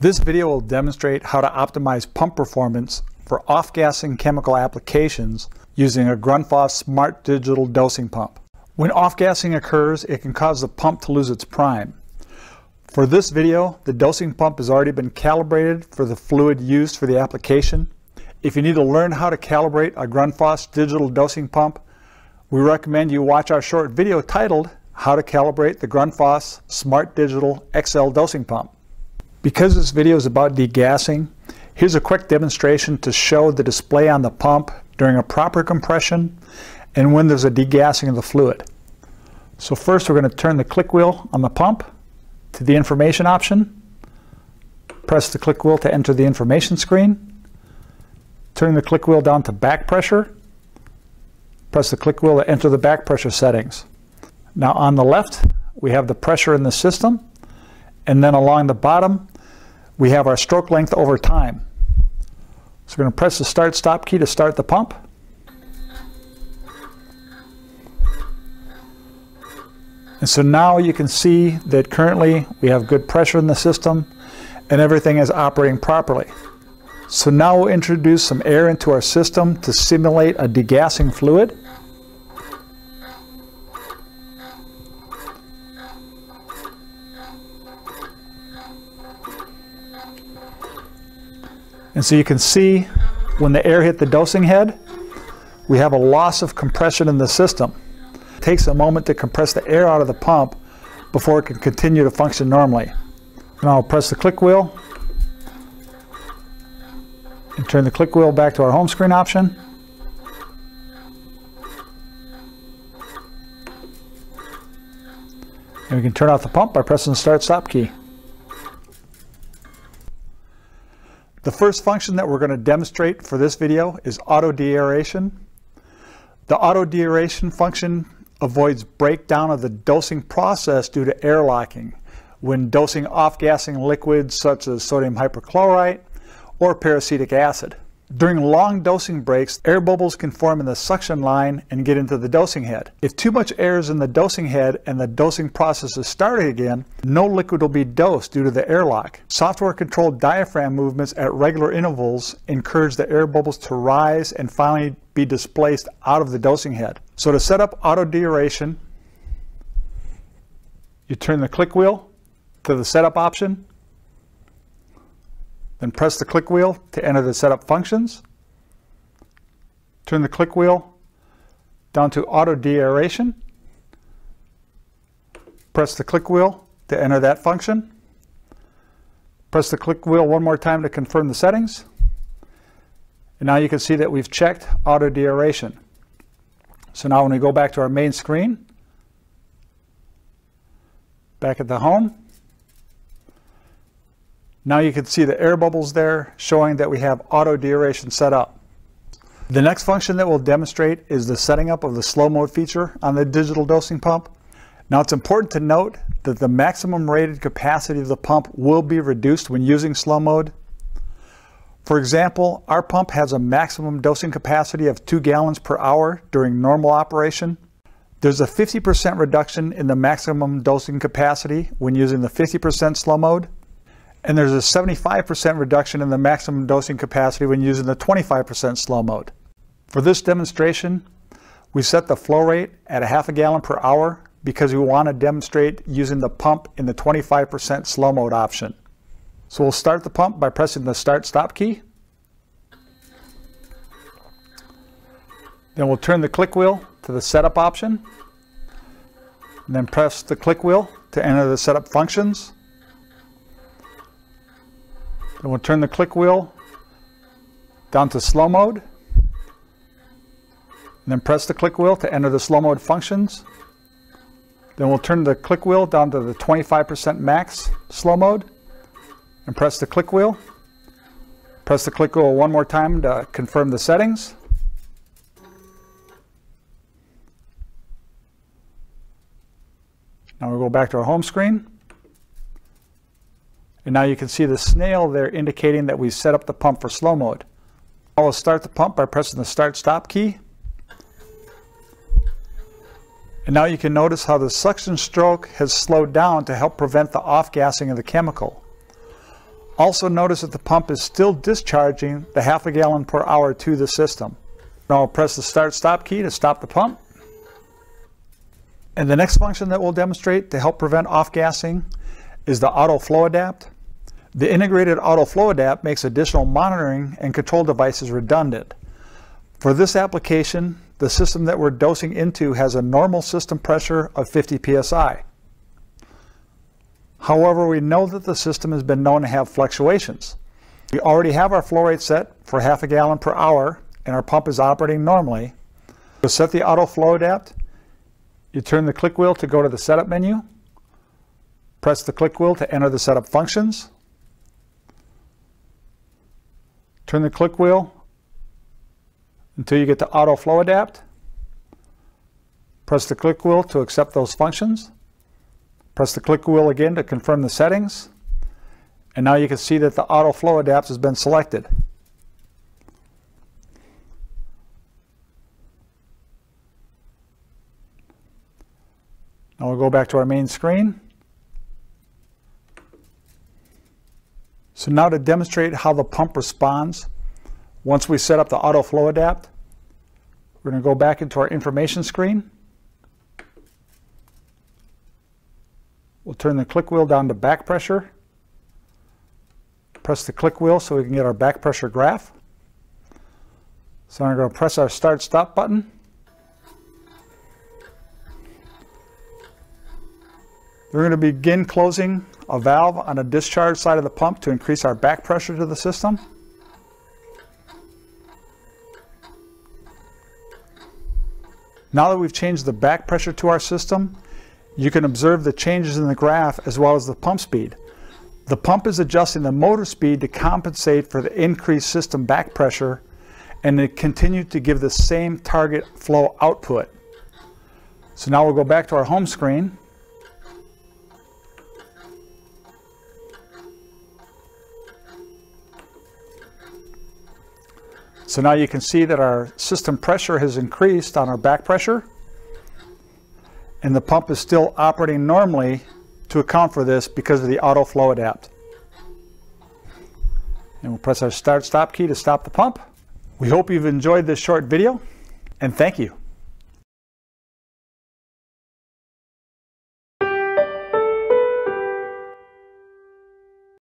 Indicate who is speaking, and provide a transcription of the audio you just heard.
Speaker 1: This video will demonstrate how to optimize pump performance for off-gassing chemical applications using a Grundfos Smart Digital Dosing Pump. When off-gassing occurs, it can cause the pump to lose its prime. For this video, the dosing pump has already been calibrated for the fluid used for the application. If you need to learn how to calibrate a Grundfos digital dosing pump, we recommend you watch our short video titled How to Calibrate the Grundfos Smart Digital XL Dosing Pump. Because this video is about degassing, here's a quick demonstration to show the display on the pump during a proper compression and when there's a degassing of the fluid. So first we're going to turn the click wheel on the pump to the information option. Press the click wheel to enter the information screen. Turn the click wheel down to back pressure. Press the click wheel to enter the back pressure settings. Now on the left, we have the pressure in the system. And then along the bottom, we have our stroke length over time. So we're going to press the start stop key to start the pump. And so now you can see that currently we have good pressure in the system and everything is operating properly. So now we'll introduce some air into our system to simulate a degassing fluid. And so you can see when the air hit the dosing head, we have a loss of compression in the system. It takes a moment to compress the air out of the pump before it can continue to function normally. Now I'll press the click wheel and turn the click wheel back to our home screen option. And we can turn off the pump by pressing the start stop key. First function that we're going to demonstrate for this video is auto deaeration. The auto deaeration function avoids breakdown of the dosing process due to air locking when dosing off-gassing liquids such as sodium hypochlorite or peracetic acid. During long dosing breaks, air bubbles can form in the suction line and get into the dosing head. If too much air is in the dosing head and the dosing process is started again, no liquid will be dosed due to the airlock. Software-controlled diaphragm movements at regular intervals encourage the air bubbles to rise and finally be displaced out of the dosing head. So to set up auto deaeration, you turn the click wheel to the setup option then press the click wheel to enter the setup functions. Turn the click wheel down to auto deaeration. Press the click wheel to enter that function. Press the click wheel one more time to confirm the settings. And now you can see that we've checked auto deaeration. So now when we go back to our main screen, back at the home, now you can see the air bubbles there showing that we have auto deaeration set up. The next function that we'll demonstrate is the setting up of the slow mode feature on the digital dosing pump. Now it's important to note that the maximum rated capacity of the pump will be reduced when using slow mode. For example, our pump has a maximum dosing capacity of 2 gallons per hour during normal operation. There's a 50% reduction in the maximum dosing capacity when using the 50% slow mode and there's a 75% reduction in the maximum dosing capacity when using the 25% slow mode. For this demonstration, we set the flow rate at a half a gallon per hour because we want to demonstrate using the pump in the 25% slow mode option. So we'll start the pump by pressing the start stop key. Then we'll turn the click wheel to the setup option. And then press the click wheel to enter the setup functions. Then we'll turn the click wheel down to slow mode. And then press the click wheel to enter the slow mode functions. Then we'll turn the click wheel down to the 25% max slow mode and press the click wheel. Press the click wheel one more time to confirm the settings. Now we'll go back to our home screen. And now you can see the snail there indicating that we set up the pump for slow mode. I will start the pump by pressing the start stop key. And now you can notice how the suction stroke has slowed down to help prevent the off-gassing of the chemical. Also notice that the pump is still discharging the half a gallon per hour to the system. Now I'll press the start stop key to stop the pump. And the next function that we'll demonstrate to help prevent off-gassing is the auto flow adapt. The integrated auto flow adapt makes additional monitoring and control devices redundant. For this application, the system that we're dosing into has a normal system pressure of 50 psi. However, we know that the system has been known to have fluctuations. We already have our flow rate set for half a gallon per hour and our pump is operating normally. To set the auto flow adapt, you turn the click wheel to go to the setup menu, press the click wheel to enter the setup functions, turn the click wheel until you get to auto flow adapt, press the click wheel to accept those functions, Press the click wheel again to confirm the settings. And now you can see that the auto flow adapt has been selected. Now we'll go back to our main screen. So now to demonstrate how the pump responds, once we set up the auto flow adapt, we're going to go back into our information screen. We'll turn the click wheel down to back pressure. Press the click wheel so we can get our back pressure graph. So I'm going to press our start stop button. We're going to begin closing a valve on the discharge side of the pump to increase our back pressure to the system. Now that we've changed the back pressure to our system, you can observe the changes in the graph as well as the pump speed. The pump is adjusting the motor speed to compensate for the increased system back pressure and it continued to give the same target flow output. So now we'll go back to our home screen. So now you can see that our system pressure has increased on our back pressure and the pump is still operating normally to account for this because of the auto flow adapt. And we'll press our start stop key to stop the pump. We hope you've enjoyed this short video and thank you.